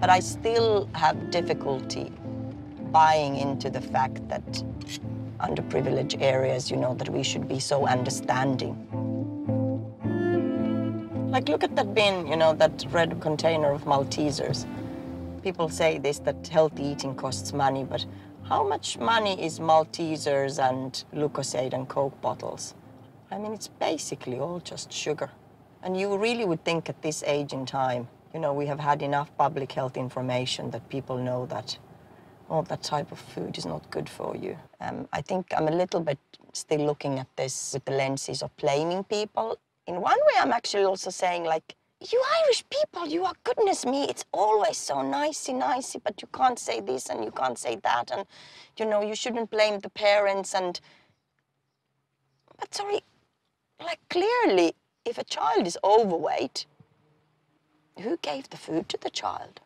But I still have difficulty buying into the fact that underprivileged areas, you know, that we should be so understanding. Like, look at that bin, you know, that red container of Maltesers. People say this that healthy eating costs money, but how much money is Maltesers and Lucozade and Coke bottles? I mean, it's basically all just sugar. And you really would think at this age in time, you know, we have had enough public health information that people know that all that type of food is not good for you. Um, I think I'm a little bit still looking at this with the lenses of blaming people. In one way, I'm actually also saying, like, you Irish people, you are, goodness me, it's always so nicey, nicey, but you can't say this and you can't say that. And, you know, you shouldn't blame the parents. And, but sorry, like, clearly, if a child is overweight, who gave the food to the child?